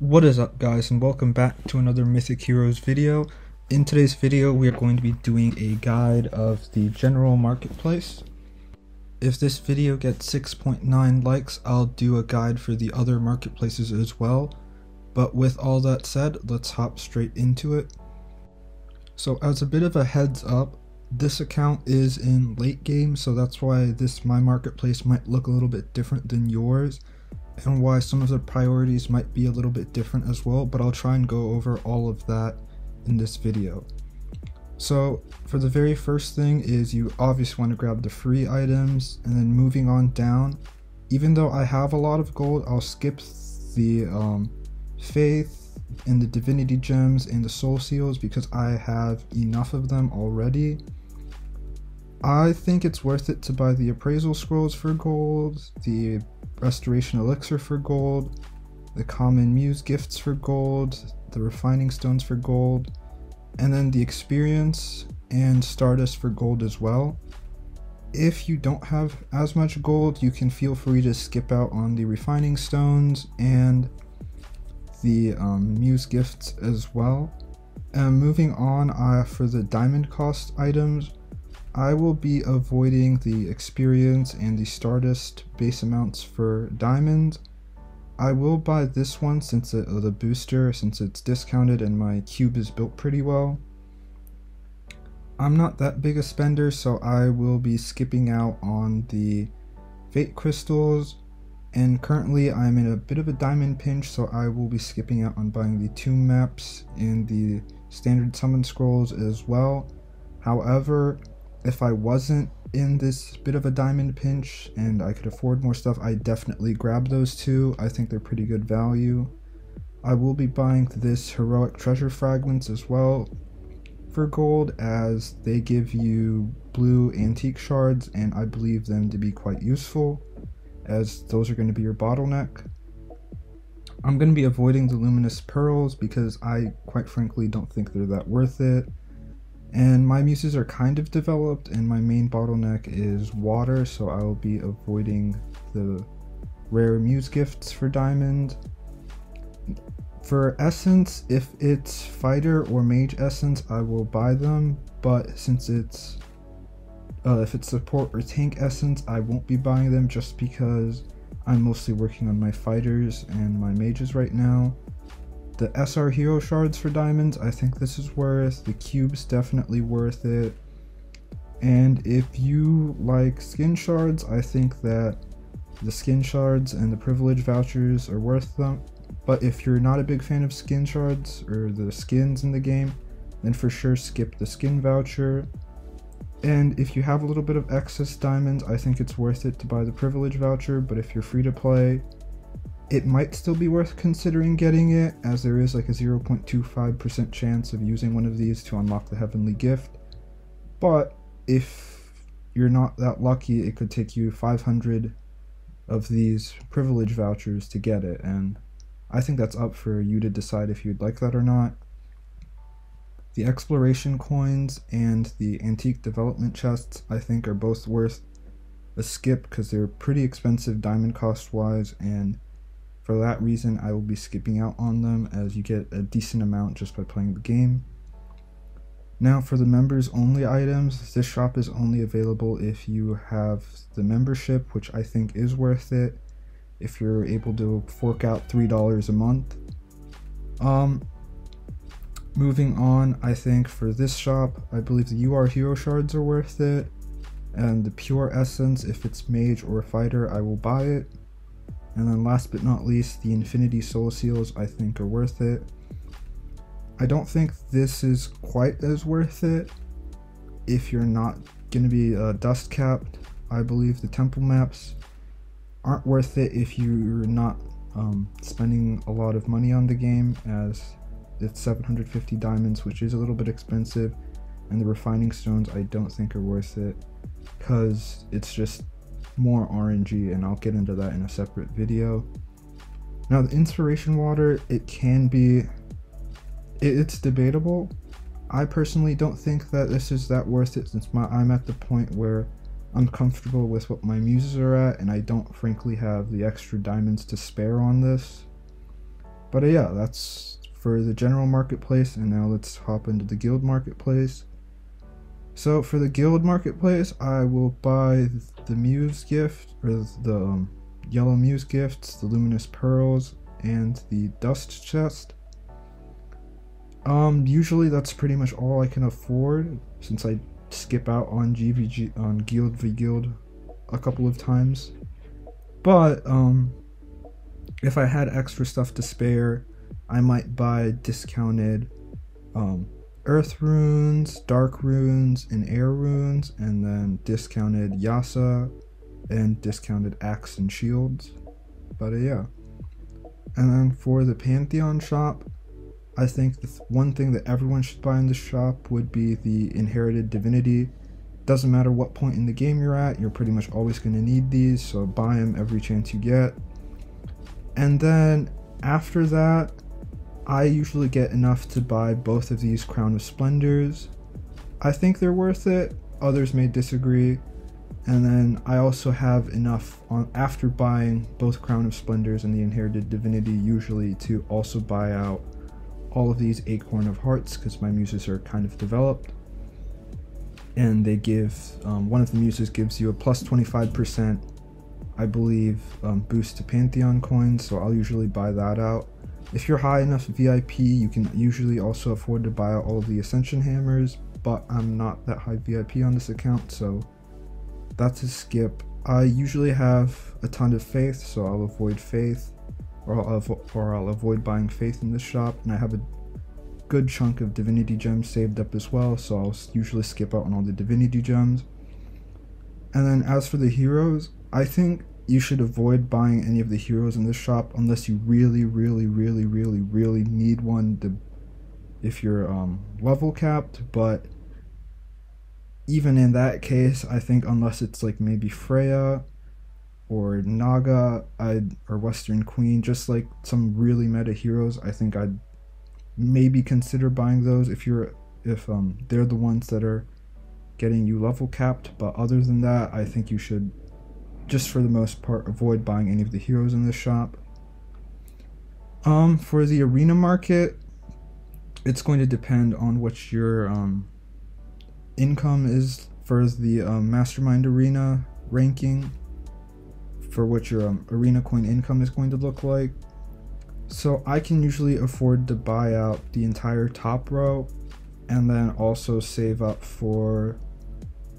What is up guys and welcome back to another Mythic Heroes video. In today's video we are going to be doing a guide of the general marketplace. If this video gets 6.9 likes I'll do a guide for the other marketplaces as well. But with all that said let's hop straight into it. So as a bit of a heads up this account is in late game so that's why this my marketplace might look a little bit different than yours and why some of the priorities might be a little bit different as well, but I'll try and go over all of that in this video. So for the very first thing is you obviously want to grab the free items and then moving on down, even though I have a lot of gold, I'll skip the um, faith and the divinity gems and the soul seals because I have enough of them already. I think it's worth it to buy the appraisal scrolls for gold, the restoration elixir for gold, the common muse gifts for gold, the refining stones for gold, and then the experience and stardust for gold as well. If you don't have as much gold, you can feel free to skip out on the refining stones and the um, muse gifts as well. And moving on, uh, for the diamond cost items, I will be avoiding the experience and the Stardust base amounts for diamond. I will buy this one since it, uh, the booster since it's discounted and my cube is built pretty well. I'm not that big a spender so I will be skipping out on the Fate Crystals and currently I'm in a bit of a diamond pinch so I will be skipping out on buying the tomb maps and the standard summon scrolls as well. However, if I wasn't in this bit of a diamond pinch and I could afford more stuff, I definitely grab those two. I think they're pretty good value. I will be buying this heroic treasure fragments as well for gold as they give you blue antique shards and I believe them to be quite useful as those are going to be your bottleneck. I'm going to be avoiding the luminous pearls because I quite frankly don't think they're that worth it. And my muses are kind of developed and my main bottleneck is water, so I will be avoiding the rare muse gifts for diamond. For essence, if it's fighter or mage essence, I will buy them, but since it's uh, if it's support or tank essence, I won't be buying them just because I'm mostly working on my fighters and my mages right now. The SR Hero Shards for diamonds, I think this is worth. The cubes definitely worth it. And if you like skin shards, I think that the skin shards and the privilege vouchers are worth them. But if you're not a big fan of skin shards or the skins in the game, then for sure skip the skin voucher. And if you have a little bit of excess diamonds, I think it's worth it to buy the privilege voucher, but if you're free to play, it might still be worth considering getting it, as there is like a 0.25% chance of using one of these to unlock the Heavenly Gift. But if you're not that lucky, it could take you 500 of these privilege vouchers to get it, and I think that's up for you to decide if you'd like that or not. The exploration coins and the antique development chests, I think, are both worth a skip because they're pretty expensive diamond cost wise and for that reason, I will be skipping out on them as you get a decent amount just by playing the game. Now for the members only items, this shop is only available if you have the membership, which I think is worth it if you're able to fork out $3 a month. Um, moving on, I think for this shop, I believe the UR Hero Shards are worth it. And the Pure Essence, if it's Mage or Fighter, I will buy it. And then last but not least, the Infinity Soul Seals I think are worth it. I don't think this is quite as worth it if you're not going to be uh, dust capped. I believe the temple maps aren't worth it if you're not um, spending a lot of money on the game as it's 750 diamonds which is a little bit expensive and the refining stones I don't think are worth it because it's just more RNG and I'll get into that in a separate video. Now the inspiration water, it can be, it's debatable. I personally don't think that this is that worth it since my, I'm at the point where I'm comfortable with what my muses are at and I don't frankly have the extra diamonds to spare on this. but uh, yeah, that's for the general marketplace. And now let's hop into the guild marketplace. So for the guild marketplace, I will buy the Muse gift or the um, yellow Muse gifts, the luminous pearls, and the dust chest. Um, usually that's pretty much all I can afford since I skip out on GVG on Guild v Guild a couple of times. But um, if I had extra stuff to spare, I might buy discounted um, earth runes, dark runes, and air runes, and then discounted Yasa and discounted axe and shields. But uh, yeah. And then for the Pantheon shop, I think the th- one thing that everyone should buy in the shop would be the Inherited Divinity. Doesn't matter what point in the game you're at, you're pretty much always going to need these, so buy them every chance you get. And then after that, I usually get enough to buy both of these Crown of Splendors. I think they're worth it, others may disagree. And then I also have enough on after buying both Crown of Splendors and the Inherited Divinity usually to also buy out all of these Acorn of Hearts because my muses are kind of developed. And they give, um, one of the muses gives you a plus 25%, I believe, um, boost to Pantheon coins, so I'll usually buy that out. If you're high enough VIP, you can usually also afford to buy all the Ascension Hammers, but I'm not that high VIP on this account, so that's a skip. I usually have a ton of faith, so I'll avoid faith or I'll, or I'll avoid buying faith in this shop. And I have a good chunk of divinity gems saved up as well, so I'll usually skip out on all the divinity gems. And then as for the heroes, I think you should avoid buying any of the heroes in this shop unless you really, really, really, really, really need one to, if you're um, level capped. But even in that case, I think unless it's like maybe Freya or Naga I'd, or Western Queen, just like some really meta heroes, I think I'd maybe consider buying those if you're if um they're the ones that are getting you level capped. But other than that, I think you should just for the most part avoid buying any of the heroes in this shop. Um, for the arena market, it's going to depend on what your um, income is for the um, mastermind arena ranking for what your um, arena coin income is going to look like. So I can usually afford to buy out the entire top row and then also save up for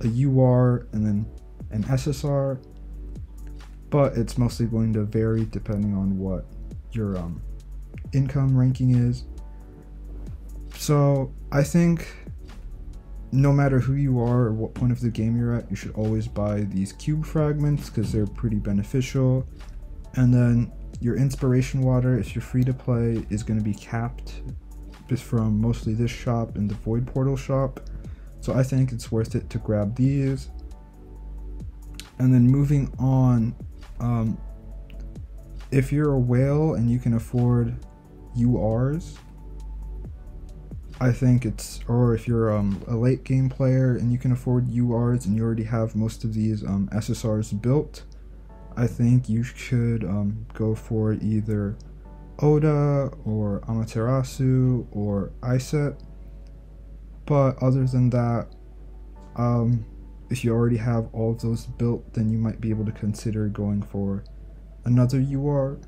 a UR and then an SSR. But it's mostly going to vary depending on what your um, income ranking is. So I think no matter who you are or what point of the game you're at, you should always buy these cube fragments because they're pretty beneficial. And then your inspiration water, if you're free to play, is going to be capped just from mostly this shop and the Void Portal shop. So I think it's worth it to grab these. And then moving on, um, if you're a whale and you can afford URs, I think it's, or if you're um, a late game player and you can afford URs and you already have most of these um, SSRs built, I think you should um, go for either Oda or Amaterasu or Iset. But other than that, um, if you already have all of those built, then you might be able to consider going for another UR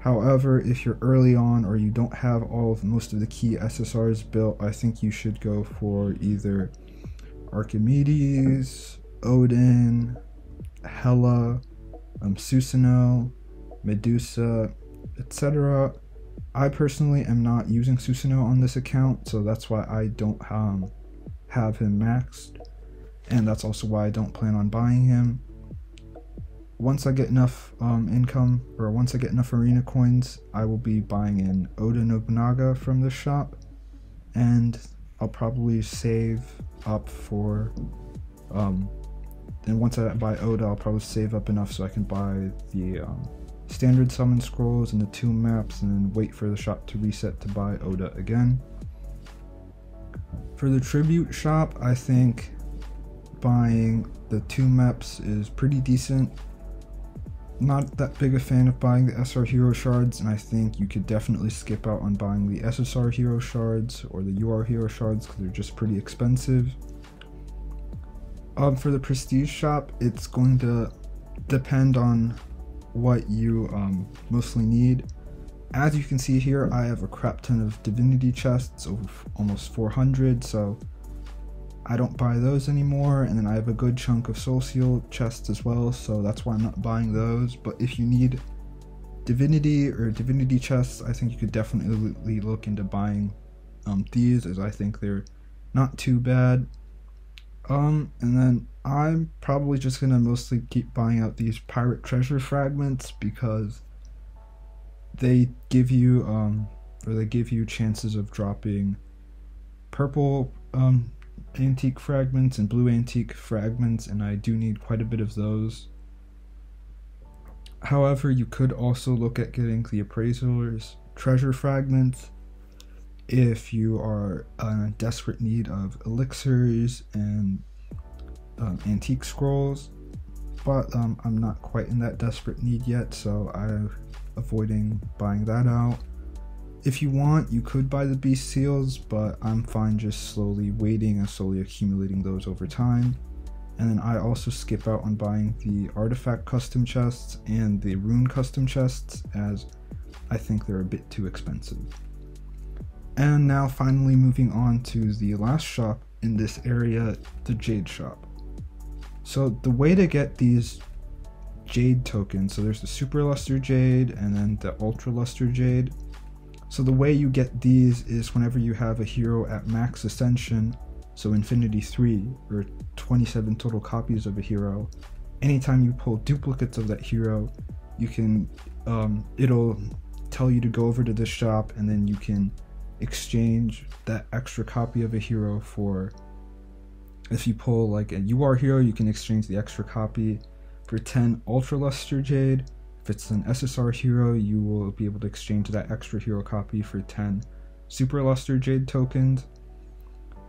However, if you're early on or you don't have all of most of the key SSRs built, I think you should go for either Archimedes, Odin, Hela, um, Susanoo, Medusa, etc. I personally am not using Susanoo on this account, so that's why I don't um, have him maxed. And that's also why I don't plan on buying him once I get enough um, income or once I get enough arena coins, I will be buying an Oda Nobunaga from this shop, and I'll probably save up for. Um, then once I buy Oda, I'll probably save up enough so I can buy the um, standard summon scrolls and the tomb maps, and then wait for the shop to reset to buy Oda again. For the tribute shop, I think buying the two maps is pretty decent not that big a fan of buying the SR hero shards, and I think you could definitely skip out on buying the SSR hero shards or the UR hero shards because they're just pretty expensive. Um, for the prestige shop, it's going to depend on what you um, mostly need. As you can see here, I have a crap ton of divinity chests, over almost 400, so I don't buy those anymore. And then I have a good chunk of soul seal chests as well, so that's why I'm not buying those. But if you need divinity or divinity chests, I think you could definitely look into buying um, these, as I think they're not too bad. Um, and then I'm probably just gonna mostly keep buying out these pirate treasure fragments because they give you um or they give you chances of dropping purple um antique fragments and blue antique fragments and I do need quite a bit of those. However, you could also look at getting the appraiser's treasure fragments if you are in desperate need of elixirs and um, antique scrolls, but um, I'm not quite in that desperate need yet, so I'm avoiding buying that out. If you want, you could buy the beast seals, but I'm fine just slowly waiting and slowly accumulating those over time. And then I also skip out on buying the artifact custom chests and the rune custom chests as I think they're a bit too expensive. And now finally moving on to the last shop in this area, the Jade Shop. So the way to get these Jade tokens, so there's the Super Luster Jade and then the Ultra Luster Jade. So the way you get these is whenever you have a hero at max ascension, so Infinity 3 or 27 total copies of a hero, anytime you pull duplicates of that hero, you can um, it'll tell you to go over to this shop and then you can exchange that extra copy of a hero for if you pull like a UR hero you can exchange the extra copy for 10 ultra luster jade if it's an ssr hero you will be able to exchange that extra hero copy for 10 super luster jade tokens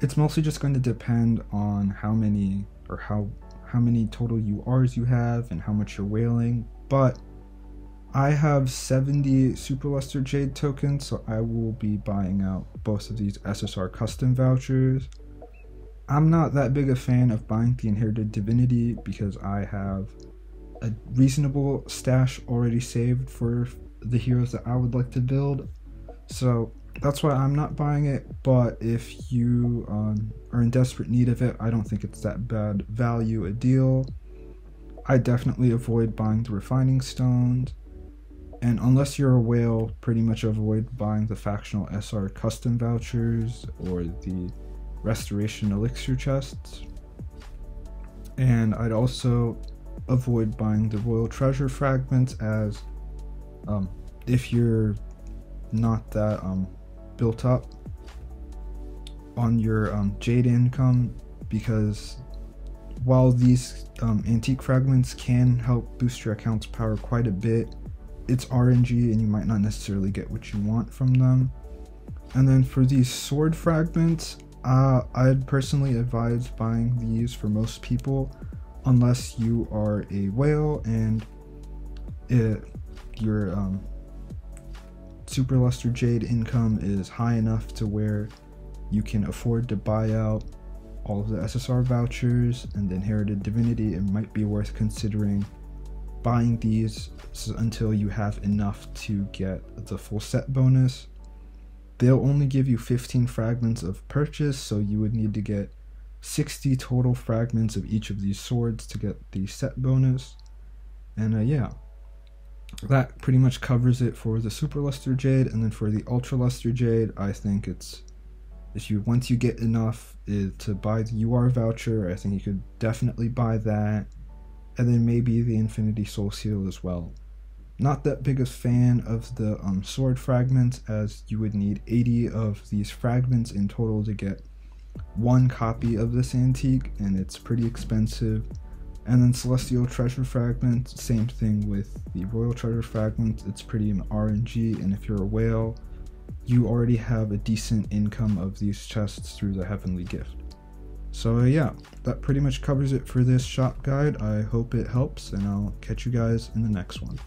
it's mostly just going to depend on how many or how how many total urs you have and how much you're whaling but I have 70 Super Luster Jade tokens, so I will be buying out both of these SSR custom vouchers. I'm not that big a fan of buying the Inherited Divinity because I have a reasonable stash already saved for the heroes that I would like to build. So that's why I'm not buying it. But if you um, are in desperate need of it, I don't think it's that bad value a deal. I definitely avoid buying the refining stones and unless you're a whale, pretty much avoid buying the factional SR custom vouchers or the restoration elixir chests. And I'd also avoid buying the royal treasure fragments as um, if you're not that um, built up on your um, jade income because while these um, antique fragments can help boost your account's power quite a bit it's RNG and you might not necessarily get what you want from them. And then for these sword fragments, uh, I'd personally advise buying these for most people unless you are a whale and it, your um, super luster jade income is high enough to where you can afford to buy out all of the SSR vouchers and the inherited divinity. It might be worth considering buying these until you have enough to get the full set bonus. They'll only give you 15 fragments of purchase, so you would need to get 60 total fragments of each of these swords to get the set bonus. And uh, yeah, that pretty much covers it for the Super Luster Jade. And then for the Ultra Luster Jade, I think it's if you once you get enough uh, to buy the UR voucher, I think you could definitely buy that and then maybe the Infinity Soul Seal as well. Not that big a fan of the um, sword fragments, as you would need 80 of these fragments in total to get one copy of this antique, and it's pretty expensive. And then Celestial Treasure Fragments, same thing with the Royal Treasure Fragments, it's pretty RNG, and if you're a whale, you already have a decent income of these chests through the Heavenly Gift. So yeah, that pretty much covers it for this shop guide. I hope it helps and I'll catch you guys in the next one.